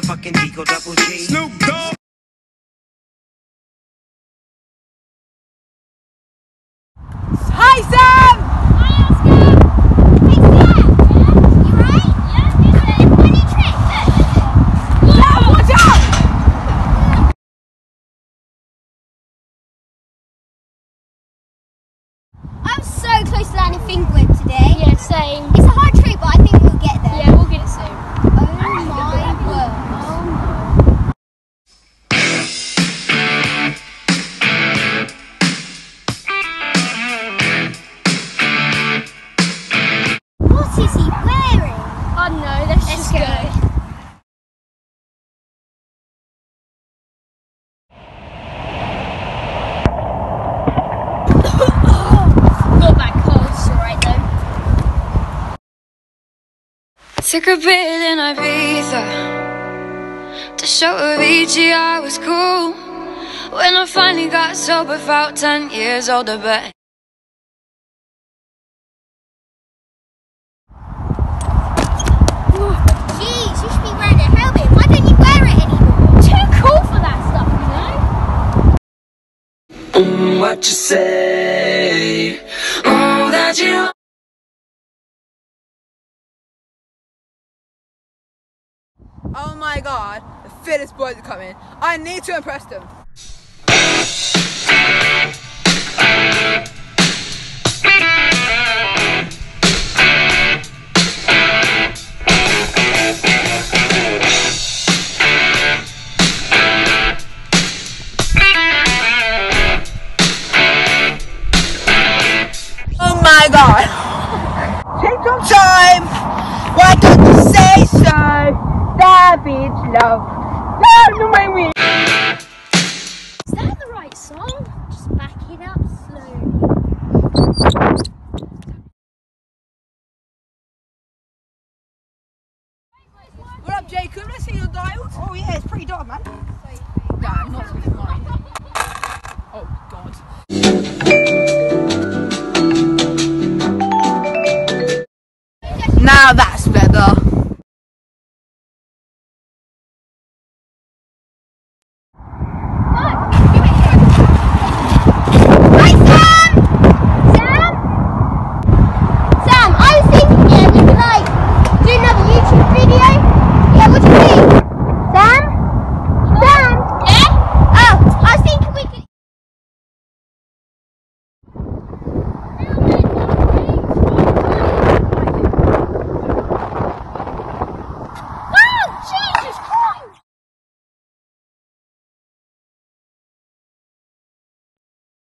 motherfucking D-O Double G. Snoop Dogg. Hi, Sam! Sam, watch out! I'm so close to landing finger whip today. Yeah, same. It's a hard Took a bit in Ibiza To show Avicii I was cool. When I finally got sober Felt ten years older but Jeez, you should Oh my god, the fittest boys are coming. I need to impress them. Oh my god! Take some time! Why speech, love. Love to my me. Is that the right song? Just back it up slowly. What up, Jacob? Let's see your dialed. Oh yeah, it's pretty dark, man. No, I'm not with mine. Oh God. Now that's